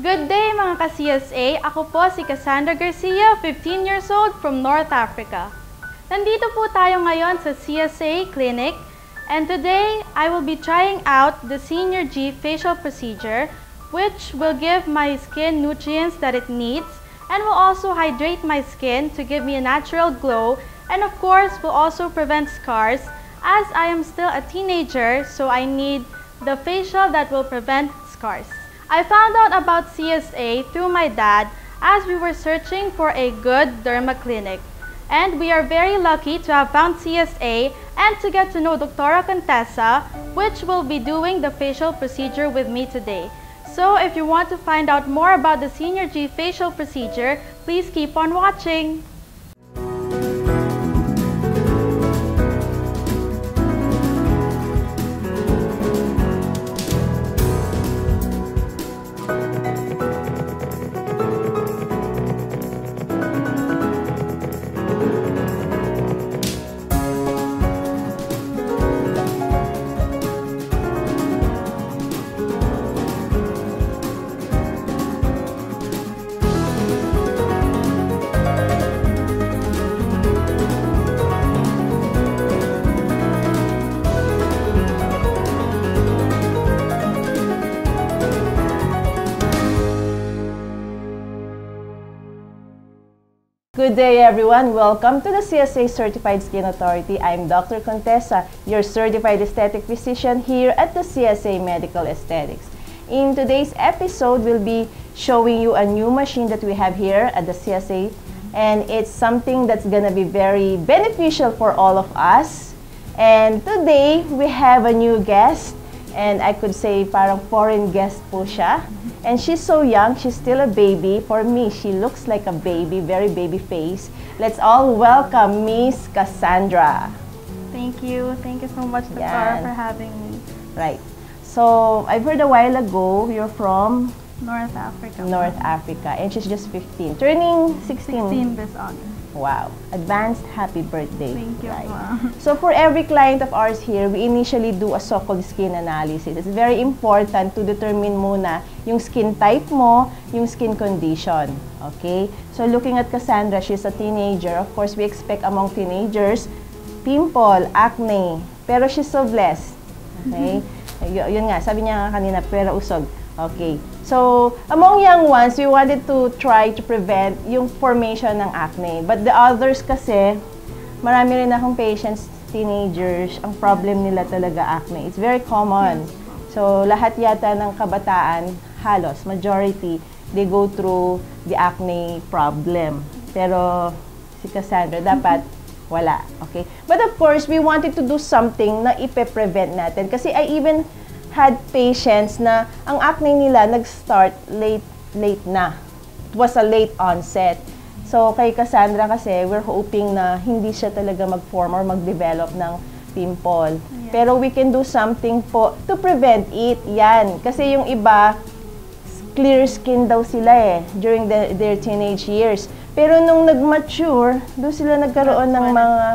Good day mga ka-CSA! Ako po si Cassandra Garcia, 15 years old from North Africa. Nandito po tayo ngayon sa CSA Clinic and today I will be trying out the Senior G facial procedure which will give my skin nutrients that it needs and will also hydrate my skin to give me a natural glow and of course will also prevent scars as I am still a teenager so I need the facial that will prevent scars. I found out about CSA through my dad as we were searching for a good derma clinic. And we are very lucky to have found CSA and to get to know Dr. Contessa, which will be doing the facial procedure with me today. So if you want to find out more about the Senior G facial procedure, please keep on watching. Good day everyone. Welcome to the CSA Certified Skin Authority. I'm Dr. Contessa, your certified aesthetic physician here at the CSA Medical Aesthetics. In today's episode, we'll be showing you a new machine that we have here at the CSA and it's something that's going to be very beneficial for all of us. And today, we have a new guest and I could say parang foreign guest po siya. And she's so young, she's still a baby. For me, she looks like a baby, very baby face. Let's all welcome Miss Cassandra. Thank you. Thank you so much. Yan. for having me. Right. So, I've heard a while ago, you're from North Africa. North Africa and she's just 15. Turning 16. 16 this August. Wow. Advanced happy birthday. Thank you. Right. So for every client of ours here, we initially do a so-called skin analysis. It's very important to determine muna yung skin type mo, yung skin condition. Okay? So looking at Cassandra, she's a teenager. Of course, we expect among teenagers, pimple, acne. Pero she's so blessed. Okay? Yun nga, sabi niya kanina, pero usog. Okay. So, among young ones, we wanted to try to prevent yung formation ng acne. But the others kasi, marami rin akong patients, teenagers, ang problem nila talaga acne. It's very common. So, lahat yata ng kabataan, halos, majority, they go through the acne problem. Pero, si Cassandra, dapat wala. Okay? But of course, we wanted to do something na ipe-prevent natin. Kasi I even had patients na ang acne nila nag-start late, late na. It was a late onset. So, kay Cassandra kasi, we're hoping na hindi siya talaga mag-form or mag-develop ng pimple. Yeah. Pero we can do something po to prevent it. Yan. Kasi yung iba, clear skin daw sila eh during the, their teenage years. Pero nung nag-mature, doon sila nagkaroon ng mga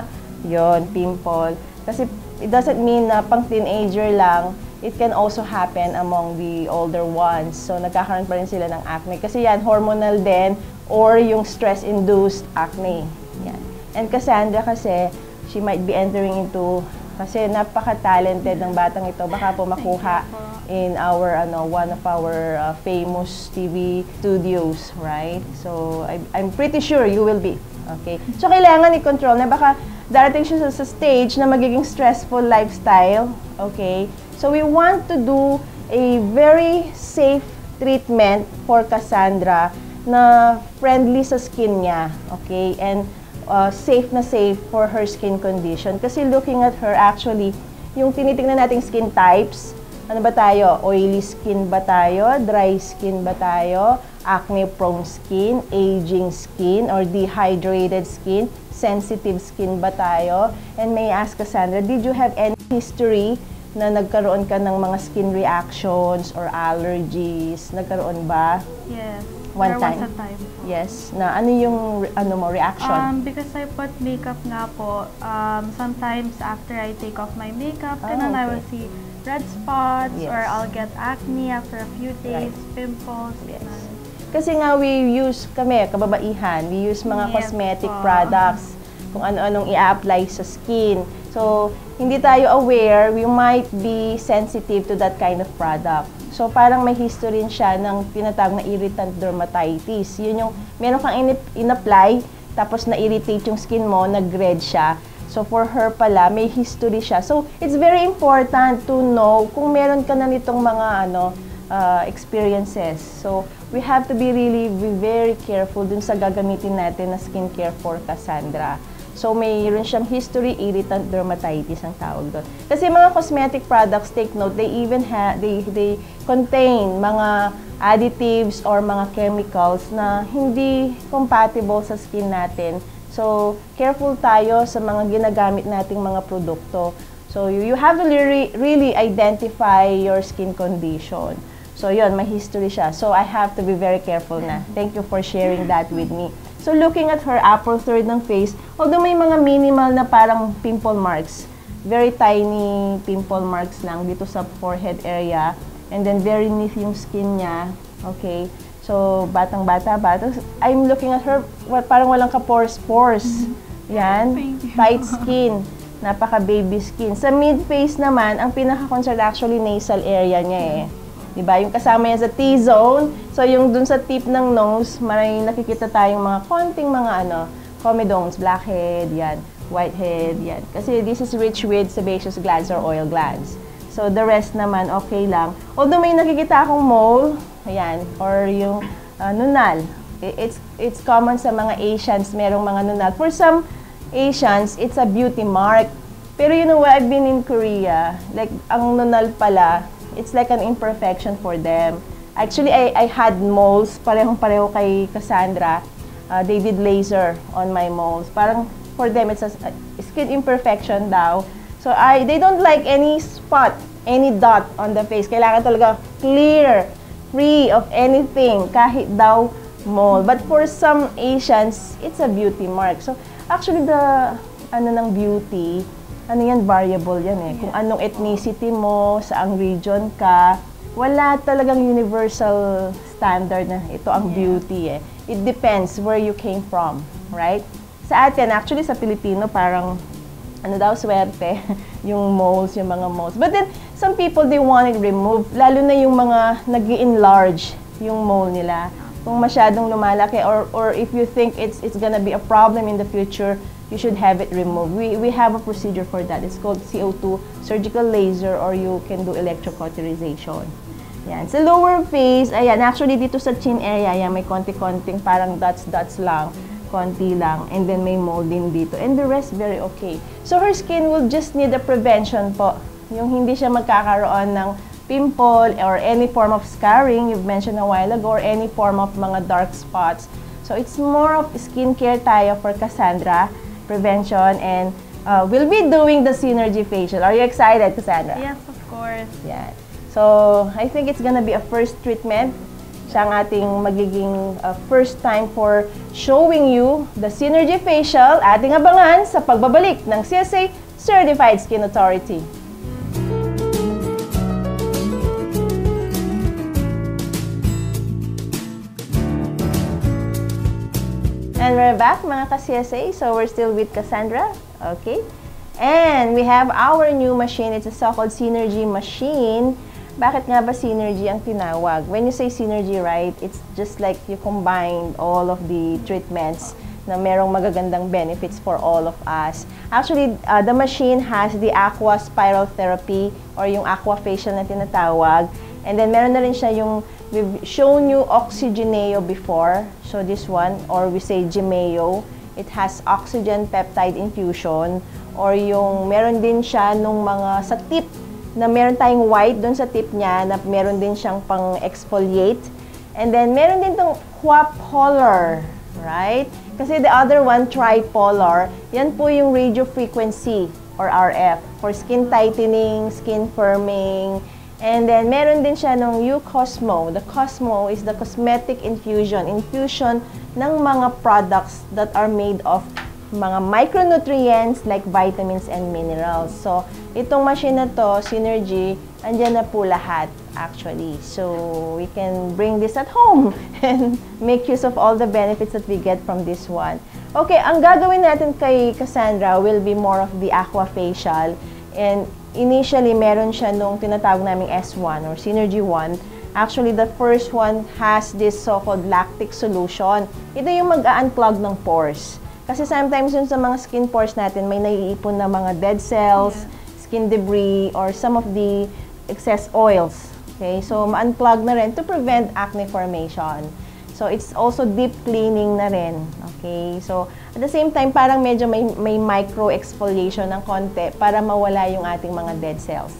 yon pimple. Kasi it doesn't mean na pang teenager lang, it can also happen among the older ones. So nagkakaroon pa rin sila ng acne. Kasi yan, hormonal din or yung stress-induced acne. Yan. And Cassandra kasi, she might be entering into kasi napaka-talented ng batang ito. Baka po makuha in our ano one of our uh, famous TV studios, right? So I, I'm pretty sure you will be. Okay. So kailangan i-control na baka darating siya sa, sa stage na magiging stressful lifestyle. Okay. So we want to do a very safe treatment for Cassandra na friendly sa skin niya. Okay. And uh, safe na safe for her skin condition. Kasi looking at her, actually, yung tinitingnan nating skin types, ano ba tayo? Oily skin ba tayo? Dry skin ba tayo? Acne-prone skin? Aging skin? Or dehydrated skin? Sensitive skin ba tayo? And may ask Cassandra, did you have any history na nagkaroon ka ng mga skin reactions or allergies? Nagkaroon ba? Yes. One there time? was a time po. Yes. Na ano yung ano mo reaction? Um, because I put makeup nga po, um, sometimes after I take off my makeup, ganun I okay. will see red spots Yes. or I'll get acne after a few days, pimples. Yes. ganun. Kasi nga we use kami, kababaihan, we use mga Yes cosmetic po. products, kung ano-anong i-apply sa skin. So, hindi tayo aware, we might be sensitive to that kind of product. So, parang may history siya ng tinatawag na irritant dermatitis. Yun yung, meron kang in- in-apply, tapos na-irritate yung skin mo, nag-red siya. So, for her pala, may history siya. So, it's very important to know kung meron ka na nitong mga, ano, uh, experiences. So, we have to be really be very careful dun sa gagamitin natin na skincare for Cassandra. So, mayroon siyang history, irritant dermatitis ang tawag doon. Kasi mga cosmetic products, take note, they even have, they, they contain mga additives or mga chemicals na hindi compatible sa skin natin. So, careful tayo sa mga ginagamit nating mga produkto. So, you, you have to really, really identify your skin condition. So, yun, may history siya. So, I have to be very careful na. Thank you for sharing that with me. So, looking at her upper third ng face, although may mga minimal na parang pimple marks, very tiny pimple marks lang dito sa forehead area, and then very neat yung skin niya, okay? So, batang-bata pa. Tapos, I'm looking at her, parang walang ka-pores-pores. Yan, Thank you. tight skin. Napaka-baby skin. Sa mid-face naman, ang pinaka-concerned actually nasal area niya eh. 'Di ba? Yung kasama yan sa T-zone. So, yung dun sa tip ng nose, may nakikita tayong mga konting mga ano, comedones, blackhead, yan, whitehead, yan. Kasi this is rich with sebaceous glands or oil glands. So, the rest naman, okay lang. Although may nakikita akong mole, ayan, or yung uh, nunal. It's, it's common sa mga Asians, merong mga nunal. For some Asians, it's a beauty mark. Pero you know what, I've been in Korea, like, ang nunal pala, it's like an imperfection for them. Actually, I, I had moles, parehong-pareho kay Cassandra. Uh, did laser on my moles. Parang for them, it's a skin imperfection daw. So, I, they don't like any spot, any dot on the face. Kailangan talaga clear, free of anything, kahit daw mole. But for some Asians, it's a beauty mark. So, actually, the, ano ng beauty, ano yan, variable yan eh. Kung anong ethnicity mo, saang region ka, wala talagang universal standard na ito ang beauty eh. It depends where you came from, right? Sa atin, actually sa Pilipino, parang ano daw, swerte, yung moles, yung mga moles. But then, some people, they want it removed, lalo na yung mga nag enlarge yung mole nila. Kung masyadong lumalaki, or, or if you think it's, it's gonna be a problem in the future, you should have it removed. We, we have a procedure for that. It's called CO2 surgical laser or you can do electrocauterization. Yan. Sa lower face, ayan, actually dito sa chin area, yan, may konti-konting parang dots-dots lang, konti lang, and then may mole din dito. And the rest, very okay. So her skin will just need a prevention po. Yung hindi siya magkakaroon ng pimple or any form of scarring, you've mentioned a while ago, or any form of mga dark spots. So it's more of skincare tayo for Cassandra, prevention, and uh, we'll be doing the Synergy Facial. Are you excited, Cassandra? Yes, of course. Yan. So, I think it's gonna be a first treatment. Siya ang ating magiging uh, first time for showing you the Synergy Facial. Ating abangan sa pagbabalik ng CSA Certified Skin Authority. We're back mga ka-CSA. So we're still with Cassandra. Okay. And we have our new machine. It's a so-called Synergy machine. Bakit nga ba Synergy ang tinawag? When you say Synergy, right, it's just like you combine all of the treatments na merong magagandang benefits for all of us. Actually, uh, the machine has the aqua spiral therapy or yung aqua facial na tinatawag. And then meron na rin siya yung we've shown you Oxygeneo before. So this one or we say Gemeo. It has oxygen peptide infusion or yung meron din siya nung mga sa tip na meron tayong white doon sa tip niya na meron din siyang pang exfoliate. And then meron din tong quapolar, right? Kasi the other one, tripolar, yan po yung radio frequency or RF for skin tightening, skin firming, And then, meron din siya nung U-Cosmo. The Cosmo is the cosmetic infusion. Infusion ng mga products that are made of mga micronutrients like vitamins and minerals. So, itong machine na to, Synergy, andyan na po lahat actually. So, we can bring this at home and make use of all the benefits that we get from this one. Okay, ang gagawin natin kay Cassandra will be more of the aquafacial. And initially, meron siya nung tinatawag naming S1 or Synergy 1. Actually, the first one has this so-called lactic solution. Ito yung mag-unclog ng pores. Kasi sometimes yun sa mga skin pores natin, may naiipon na mga dead cells, yeah. skin debris, or some of the excess oils. Okay, so ma-unplug na rin to prevent acne formation. So it's also deep cleaning na rin. Okay, so at the same time, parang medyo may, may micro exfoliation ng konti para mawala yung ating mga dead cells.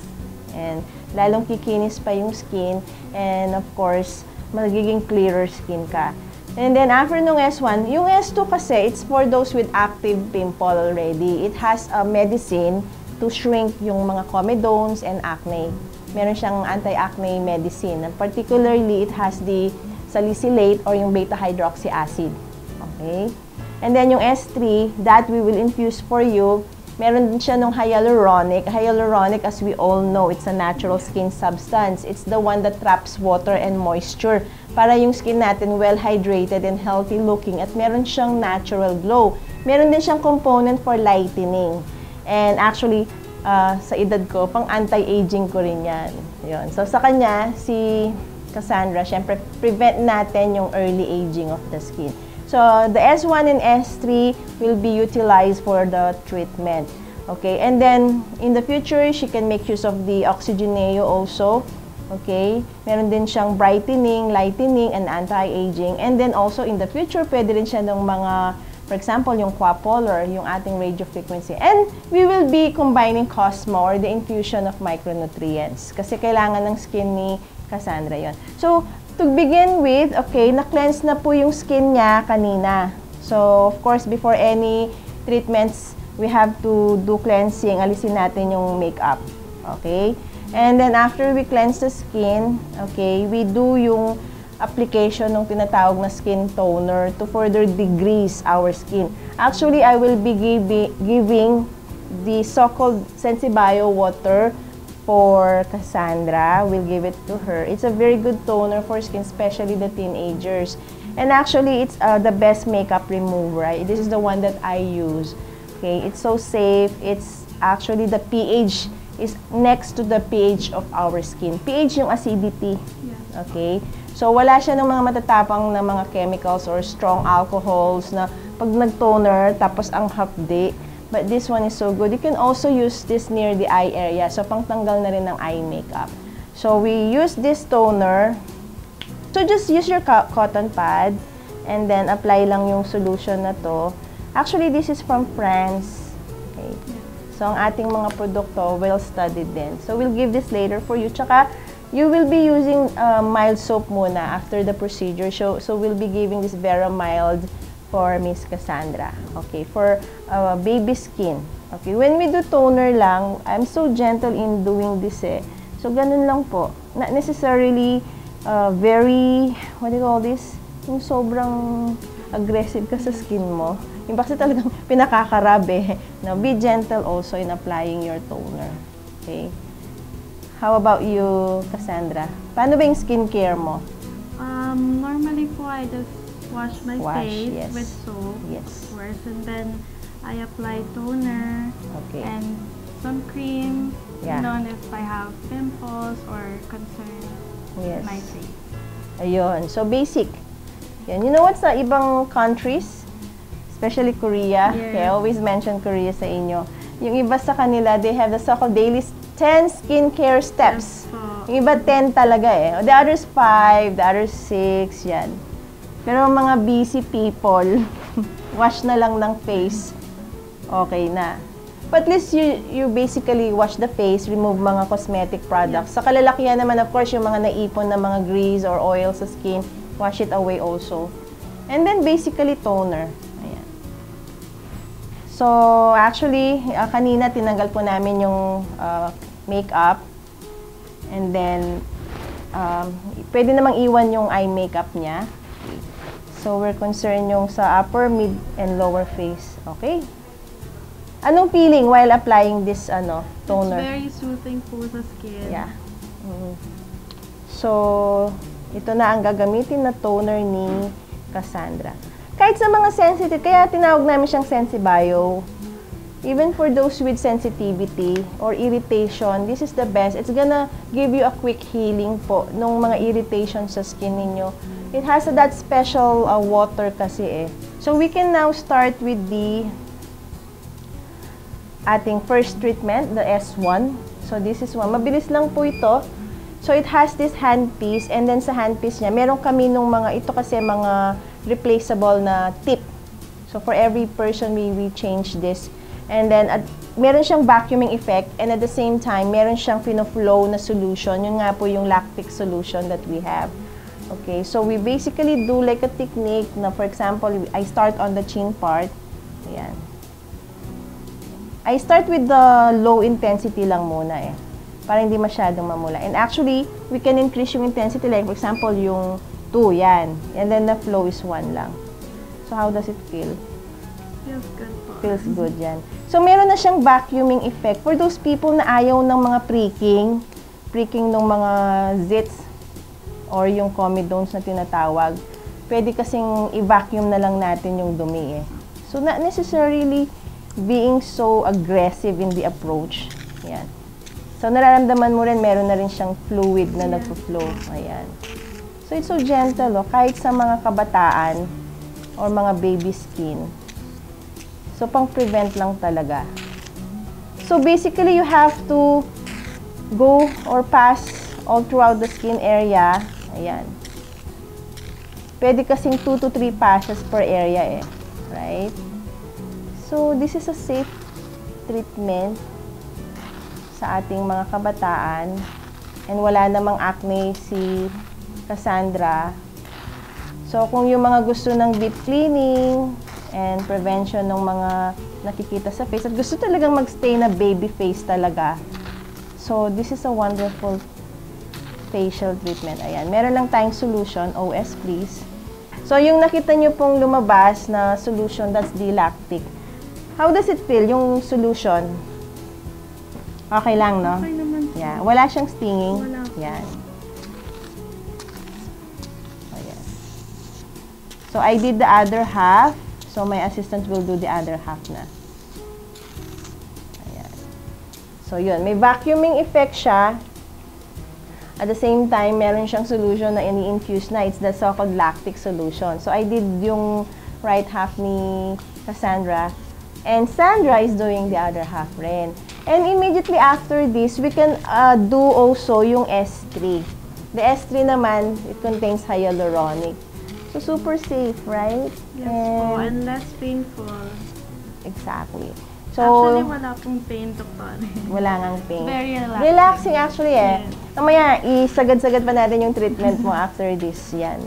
And lalong kikinis pa yung skin and of course, magiging clearer skin ka. And then after nung S1, yung S2 kasi, it's for those with active pimple already. It has a medicine to shrink yung mga comedones and acne meron siyang anti-acne medicine. Particularly, it has the salicylate or yung beta-hydroxy acid. Okay? And then yung S3, that we will infuse for you. Meron din siya ng hyaluronic. Hyaluronic, as we all know, it's a natural skin substance. It's the one that traps water and moisture para yung skin natin well-hydrated and healthy looking at meron siyang natural glow. Meron din siyang component for lightening. And actually, uh, sa edad ko, pang anti-aging ko rin yan. Yun. So sa kanya, si Cassandra, syempre prevent natin yung early aging of the skin. So the S1 and S3 will be utilized for the treatment. Okay, and then in the future, she can make use of the Oxygeneo also. Okay, meron din siyang brightening, lightening, and anti-aging. And then also in the future, pwede rin siya ng mga For example, yung quapolar, yung ating radio frequency. And we will be combining Cosmo or the infusion of micronutrients. Kasi kailangan ng skin ni Cassandra yon. So, to begin with, okay, na-cleanse na po yung skin niya kanina. So, of course, before any treatments, we have to do cleansing. Alisin natin yung makeup. Okay? And then, after we cleanse the skin, okay, we do yung application ng tinatawag na skin toner to further degrease our skin. Actually, I will be giving, the so-called Sensibio water for Cassandra. We'll give it to her. It's a very good toner for skin, especially the teenagers. And actually, it's uh, the best makeup remover. Right? This is the one that I use. Okay, it's so safe. It's actually the pH is next to the pH of our skin. pH yung acidity. Yeah. Okay? So, wala siya ng mga matatapang na mga chemicals or strong alcohols na pag nag-toner, tapos ang hapdi. But this one is so good. You can also use this near the eye area. So, pangtanggal na rin ng eye makeup. So, we use this toner. So, just use your cotton pad and then apply lang yung solution na to. Actually, this is from France. Okay. So, ang ating mga produkto, well-studied din. So, we'll give this later for you. Tsaka, You will be using uh, mild soap muna after the procedure. So, so we'll be giving this Vera Mild for Miss Cassandra. Okay, for uh, baby skin. Okay, when we do toner lang, I'm so gentle in doing this eh. So, ganun lang po. Not necessarily uh, very, what do you call this? Yung sobrang aggressive ka sa skin mo. Yung kasi talagang pinakakarabe. Now, be gentle also in applying your toner. Okay? How about you, Cassandra? Paano ba yung skincare mo? Um, normally po, I just wash my wash, face yes. with soap, yes. of course, and then I apply toner okay. and some cream, yeah. know, if I have pimples or concern yes. my face. Ayun. So, basic. Yan. You know what sa ibang countries? Especially Korea. Yes. Okay, I always mention Korea sa inyo. Yung iba sa kanila, they have the so-called daily 10 skincare steps. Yung iba 10 talaga eh. The others 5, the others 6, yan. Pero mga busy people, wash na lang ng face, okay na. But at least you, you basically wash the face, remove mga cosmetic products. Sa kalalakihan naman, of course, yung mga naipon na mga grease or oil sa skin, wash it away also. And then basically toner. So, actually, uh, kanina tinanggal po namin yung uh, makeup. And then, um, pwede namang iwan yung eye makeup niya. So, we're concerned yung sa upper, mid, and lower face. Okay? Anong feeling while applying this ano toner? It's very soothing po sa skin. Yeah. Mm. So, ito na ang gagamitin na toner ni Cassandra. Kahit sa mga sensitive, kaya tinawag namin siyang Sensibio. Even for those with sensitivity or irritation, this is the best. It's gonna give you a quick healing po nung mga irritation sa skin ninyo. It has that special uh, water kasi eh. So we can now start with the ating first treatment, the S1. So this is one. Mabilis lang po ito. So it has this handpiece and then sa handpiece niya, meron kami nung mga, ito kasi mga replaceable na tip. So for every person, we, we change this. And then, at, meron siyang vacuuming effect and at the same time, meron siyang fino-flow na solution. Yun nga po yung lactic solution that we have. Okay, so we basically do like a technique na, for example, I start on the chin part. Ayan. I start with the low intensity lang muna eh. Para hindi masyadong mamula. And actually, we can increase yung intensity. Like, for example, yung 2, yan. And then the flow is 1 lang. So, how does it feel? Feels good po. Feels good yan. So, meron na siyang vacuuming effect for those people na ayaw ng mga pricking, pricking ng mga zits or yung comedones na tinatawag. Pwede kasing i-vacuum na lang natin yung dumi eh. So, not necessarily being so aggressive in the approach. Yan. So, nararamdaman mo rin, meron na rin siyang fluid na nagpo-flow. Ayan. So, it's so gentle, oh. kahit sa mga kabataan or mga baby skin. So, pang-prevent lang talaga. So, basically, you have to go or pass all throughout the skin area. Ayan. Pwede kasing 2 to 3 passes per area eh. Right? So, this is a safe treatment sa ating mga kabataan. And wala namang acne si Cassandra. So, kung yung mga gusto ng deep cleaning and prevention ng mga nakikita sa face, at gusto talagang magstay na baby face talaga. So, this is a wonderful facial treatment. Ayan. Meron lang tayong solution. OS, please. So, yung nakita nyo pong lumabas na solution, that's the lactic. How does it feel, yung solution? Okay lang, no? Okay naman. Yeah. Wala siyang stinging. Wala. Yan. Ayan. So, I did the other half. So, my assistant will do the other half na. So, yun. May vacuuming effect siya. At the same time, meron siyang solution na ini-infuse na. It's the so-called lactic solution. So, I did yung right half ni Cassandra. And Sandra is doing the other half rin. And immediately after this, we can uh, do also yung S3. The S3 naman, it contains hyaluronic. So, super safe, right? Yes po, and less painful. Exactly. Actually, So, wala pong pain, Doktor. wala ngang pain. Very relaxing. Relaxing actually eh. Yes. Mamaya, isagad-sagad pa natin yung treatment mo after this. Yan.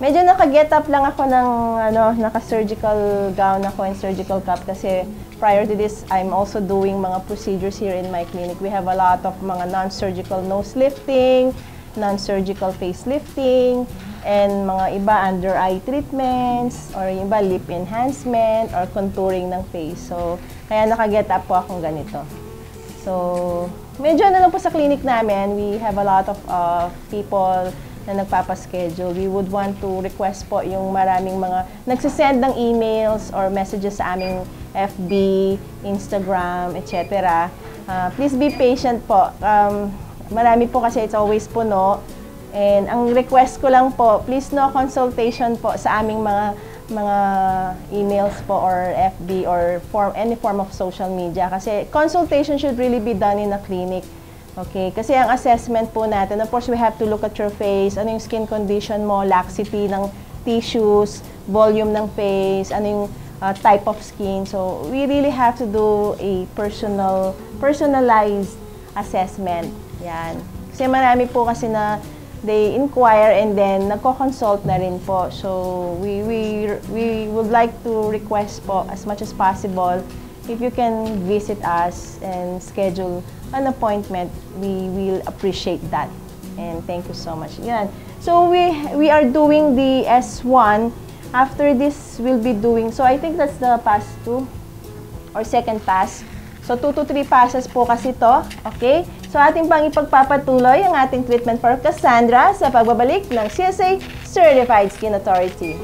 Medyo naka-get up lang ako ng ano, naka-surgical gown ako and surgical cap kasi prior to this, I'm also doing mga procedures here in my clinic. We have a lot of mga non-surgical nose lifting, non-surgical face lifting, and mga iba under eye treatments, or yung iba lip enhancement, or contouring ng face. So, kaya naka-get up po akong ganito. So, medyo ano lang po sa clinic namin, we have a lot of uh, people na nagpapaschedule. We would want to request po yung maraming mga nagsisend ng emails or messages sa aming FB, Instagram, etc. Uh, please be patient po. Um, marami po kasi it's always puno. And ang request ko lang po, please no consultation po sa aming mga mga emails po or FB or form any form of social media kasi consultation should really be done in a clinic. Okay, kasi ang assessment po natin, of course, we have to look at your face, ano yung skin condition mo, laxity ng tissues, volume ng face, ano yung uh, type of skin. So, we really have to do a personal, personalized assessment. Yan. Kasi marami po kasi na they inquire and then nagko-consult na rin po. So, we, we, we would like to request po as much as possible if you can visit us and schedule an appointment, we will appreciate that. And thank you so much. Yan. So, we, we are doing the S1 After this, we'll be doing, so I think that's the pass 2 or second pass. So, 2 to 3 passes po kasi to. Okay? So, ating pang ipagpapatuloy ang ating treatment for Cassandra sa pagbabalik ng CSA Certified Skin Authority.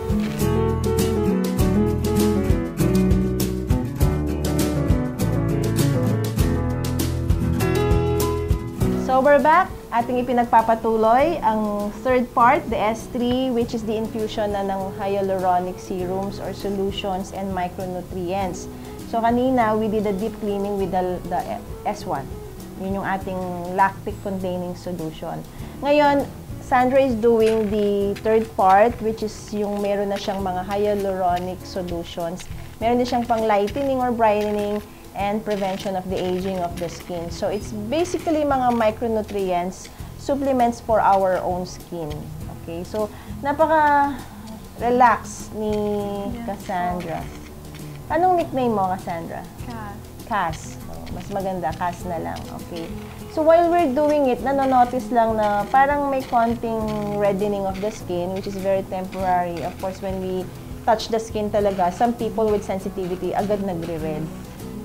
So, we're back. Ating ipinagpapatuloy ang third part, the S3, which is the infusion na ng hyaluronic serums or solutions and micronutrients. So, kanina, we did a deep cleaning with the, the S1. Yun yung ating lactic containing solution. Ngayon, Sandra is doing the third part, which is yung meron na siyang mga hyaluronic solutions. Meron din siyang pang lightening or brightening and prevention of the aging of the skin. So, it's basically mga micronutrients, supplements for our own skin. Okay? So, napaka-relax ni Cassandra. Anong nickname mo, Cassandra? Cass. Cass. Mas maganda, Cass na lang. Okay. So, while we're doing it, nanonotice lang na parang may konting reddening of the skin, which is very temporary. Of course, when we touch the skin talaga, some people with sensitivity agad nagre-red.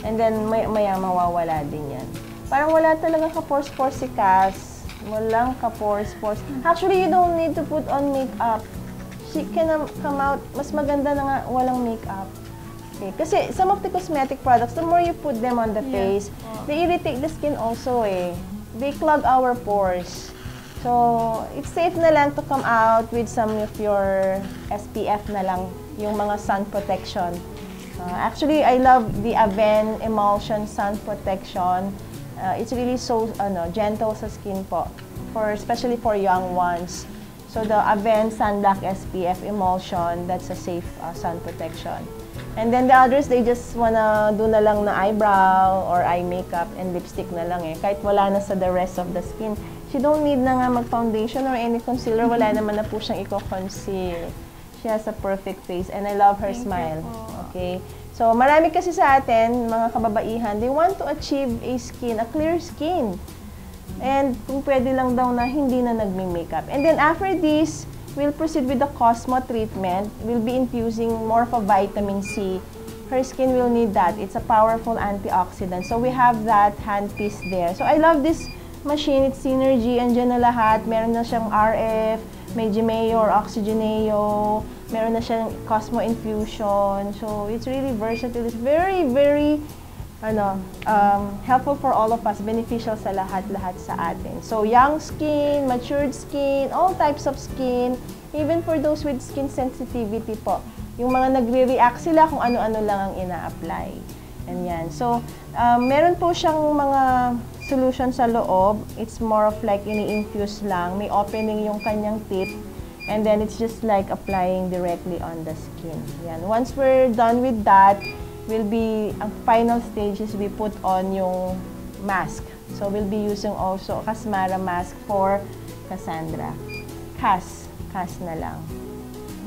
And then, may, maya mawawala din yan. Parang wala talaga ka-pores-pores si Cass. Walang ka-pores-pores. Actually, you don't need to put on makeup. She can come out, mas maganda na nga walang makeup. Okay. Kasi some of the cosmetic products, the more you put them on the face, they irritate the skin also eh. They clog our pores. So, it's safe na lang to come out with some of your SPF na lang, yung mga sun protection. Uh, actually, I love the Aven Emulsion Sun Protection. Uh, it's really so ano, gentle sa skin po, for, especially for young ones. So the Aven Sunblock SPF Emulsion, that's a safe uh, sun protection. And then the others, they just wanna do na lang na eyebrow or eye makeup and lipstick na lang eh. Kahit wala na sa the rest of the skin. She don't need na nga mag-foundation or any concealer. Wala naman na po siyang i-conceal. She has a perfect face and I love her Thank smile. Okay? So, marami kasi sa atin, mga kababaihan, they want to achieve a skin, a clear skin. And kung pwede lang daw na hindi na nagme-makeup. And then after this, we'll proceed with the Cosmo treatment. We'll be infusing more of a vitamin C. Her skin will need that. It's a powerful antioxidant. So we have that handpiece there. So I love this machine. It's Synergy. Andiyan na lahat. Meron na siyang RF, may Gimeo or Oxygeneo. Meron na siyang Cosmo Infusion. So it's really versatile. It's very, very ano, um, helpful for all of us, beneficial sa lahat-lahat sa atin. So, young skin, matured skin, all types of skin, even for those with skin sensitivity po. Yung mga nagre-react sila kung ano-ano lang ang ina-apply. Ganyan. So, um, meron po siyang mga solution sa loob. It's more of like ini-infuse lang. May opening yung kanyang tip. And then, it's just like applying directly on the skin. Yan. Once we're done with that, will be, ang final stage is we put on yung mask. So, we'll be using also Casmara mask for Cassandra. Cas. Cas na lang.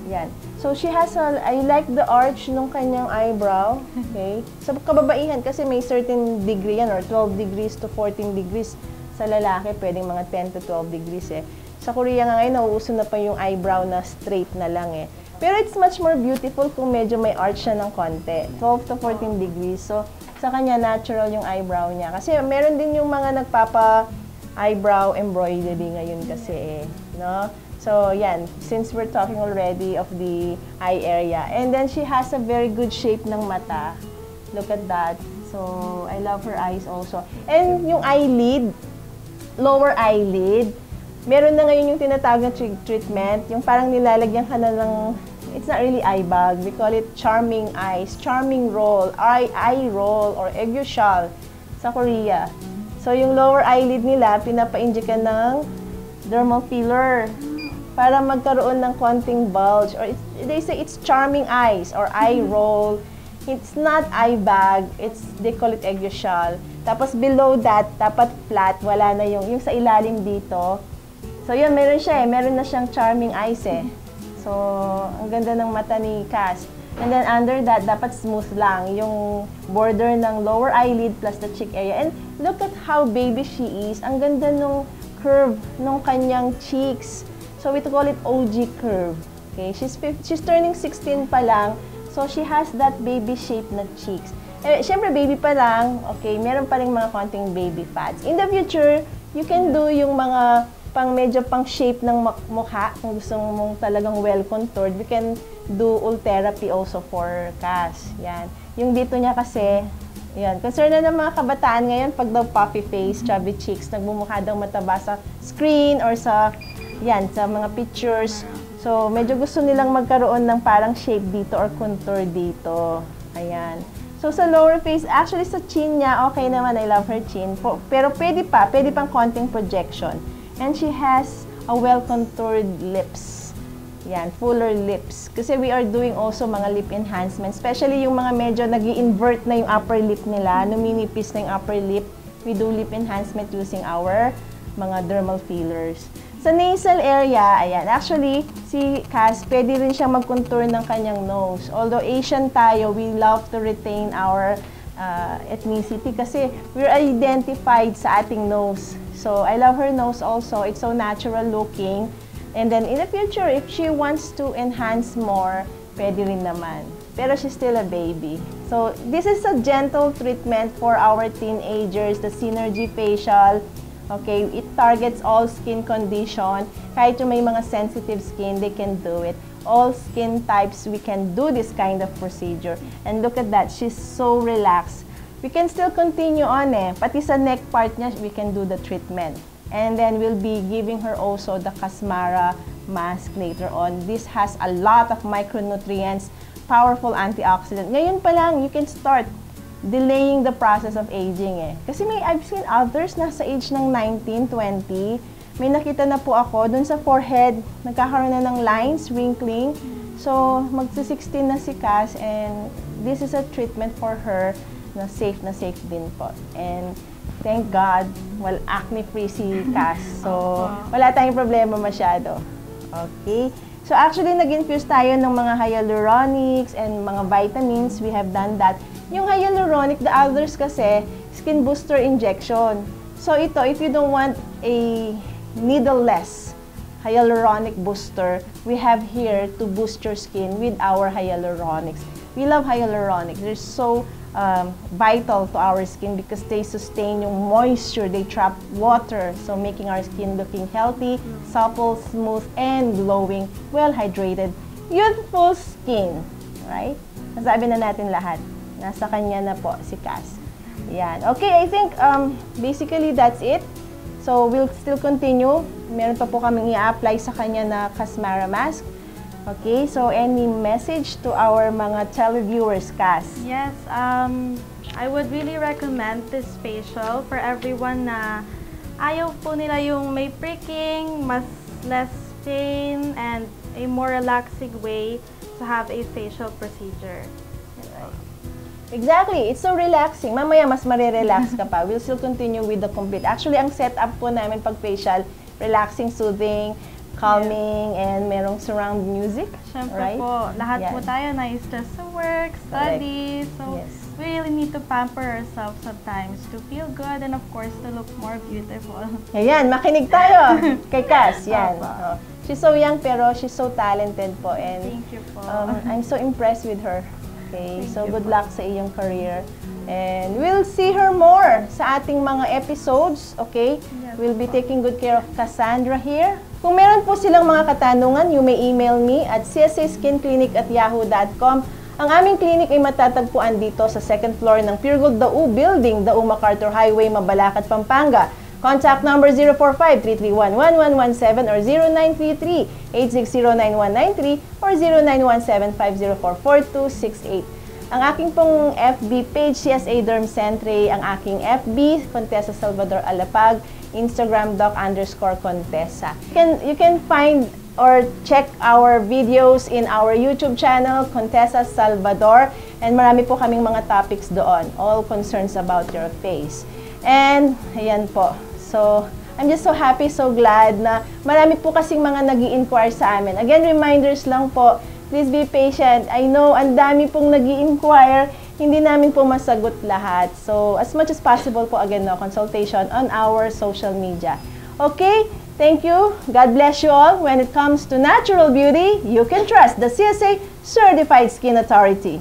Yan. So, she has a, I like the arch nung kanyang eyebrow. Okay? Sa kababaihan, kasi may certain degree yan, or 12 degrees to 14 degrees. Sa lalaki, pwedeng mga 10 to 12 degrees eh. Sa Korea nga ngayon, nauuso na pa yung eyebrow na straight na lang eh. Pero it's much more beautiful kung medyo may arch siya ng konti. 12 to 14 degrees. So, sa kanya, natural yung eyebrow niya. Kasi meron din yung mga nagpapa eyebrow embroidery ngayon kasi eh. No? So, yan. Since we're talking already of the eye area. And then, she has a very good shape ng mata. Look at that. So, I love her eyes also. And yung eyelid, lower eyelid, meron na ngayon yung tinatawag na treatment, yung parang nilalagyan ka na ng, it's not really eye bag, we call it charming eyes, charming roll, eye, eye roll, or aegyoshal sa Korea. So yung lower eyelid nila, pinapa-inject ka ng dermal filler para magkaroon ng konting bulge. Or they say it's charming eyes or eye roll. It's not eye bag, it's, they call it aegyoshal. Tapos below that, dapat flat, wala na yung, yung sa ilalim dito, So yun, meron siya eh. Meron na siyang charming eyes eh. So, ang ganda ng mata ni Cass. And then under that, dapat smooth lang yung border ng lower eyelid plus the cheek area. And look at how baby she is. Ang ganda nung curve nung kanyang cheeks. So we call it OG curve. Okay, she's, she's turning 16 pa lang, so she has that baby shape na cheeks. Eh, syempre, baby pa lang, okay, meron pa rin mga konting baby fats. In the future, you can do yung mga pang medyo pang shape ng mukha, kung gusto mong talagang well-contoured, we can do ul therapy also for Cass. Yan. Yung dito niya kasi, yan. Concern na ng mga kabataan ngayon, pag daw puffy face, chubby cheeks, nagmumukha daw mataba sa screen or sa, yan, sa mga pictures. So, medyo gusto nilang magkaroon ng parang shape dito or contour dito. Ayan. So, sa lower face, actually sa chin niya, okay naman, I love her chin. Pero pwede pa, pwede pang konting projection. And she has a well-contoured lips. Yan, fuller lips. Kasi we are doing also mga lip enhancement. Especially yung mga medyo nag invert na yung upper lip nila, numinipis na yung upper lip. We do lip enhancement using our mga dermal fillers. Sa nasal area, ayan, actually, si Cass, pwede rin siyang mag-contour ng kanyang nose. Although Asian tayo, we love to retain our uh, ethnicity kasi we're identified sa ating nose. So, I love her nose also. It's so natural looking. And then, in the future, if she wants to enhance more, pwede rin naman. Pero she's still a baby. So, this is a gentle treatment for our teenagers, the Synergy Facial. Okay, it targets all skin condition. Kahit yung may mga sensitive skin, they can do it. All skin types, we can do this kind of procedure. And look at that, she's so relaxed. We can still continue on eh. Pati sa neck part niya, we can do the treatment. And then we'll be giving her also the Casmara mask later on. This has a lot of micronutrients, powerful antioxidant. Ngayon pa lang, you can start delaying the process of aging eh. Kasi may, I've seen others na sa age ng 19, 20, may nakita na po ako dun sa forehead, nagkakaroon na ng lines, wrinkling. So, magsi-16 na si Cass and this is a treatment for her na safe na safe din po. And thank God, well, acne-free si Cass. So, wala tayong problema masyado. Okay? So, actually, nag-infuse tayo ng mga hyaluronics and mga vitamins. We have done that. Yung hyaluronic, the others kasi, skin booster injection. So, ito, if you don't want a needleless hyaluronic booster, we have here to boost your skin with our hyaluronics. We love hyaluronics. They're so um, vital to our skin because they sustain yung moisture, they trap water, so making our skin looking healthy, supple, smooth, and glowing, well-hydrated, youthful skin. Right? Nasabi na natin lahat. Nasa kanya na po si Cass. Yan. Okay, I think um, basically that's it. So, we'll still continue. Meron pa po kaming i-apply sa kanya na Casmara mask. Okay, so any message to our mga televiewers, Cass? Yes, um, I would really recommend this facial for everyone na ayaw po nila yung may pricking, mas less pain, and a more relaxing way to have a facial procedure. Exactly. It's so relaxing. Mamaya mas marirelax ka pa. We'll still continue with the complete. Actually, ang setup po namin pag facial, relaxing, soothing, calming, and merong surround music. Siyempre right? po, lahat po Yan. tayo na-stress sa work, study, so Yes. we really need to pamper ourselves sometimes to feel good and of course to look more beautiful. Ayan, makinig tayo kay Cass. Yan. Oh. She's so young pero she's so talented po. And Thank you po. Um, I'm so impressed with her. Okay, Thank so good luck sa iyong career. And we'll see her more sa ating mga episodes, okay? We'll be taking good care of Cassandra here. Kung meron po silang mga katanungan, you may email me at csaskinclinic at yahoo.com. Ang aming clinic ay matatagpuan dito sa second floor ng Pure Gold Dau Building, Dau MacArthur Highway, Mabalacat, Pampanga. Contact number 045-331-1117 or 0933-8609193 or 0917-504-4268. Ang aking pong FB page, CSA Derm Centre, ang aking FB, Contessa Salvador Alapag, Instagram, doc underscore Contessa. You can, you can find or check our videos in our YouTube channel, Contessa Salvador, and marami po kaming mga topics doon, all concerns about your face. And, ayan po. So, I'm just so happy, so glad na marami po kasing mga nag inquire sa amin. Again, reminders lang po, please be patient. I know, ang dami pong nag inquire hindi namin po masagot lahat. So, as much as possible po, again, no, consultation on our social media. Okay? Thank you. God bless you all. When it comes to natural beauty, you can trust the CSA Certified Skin Authority.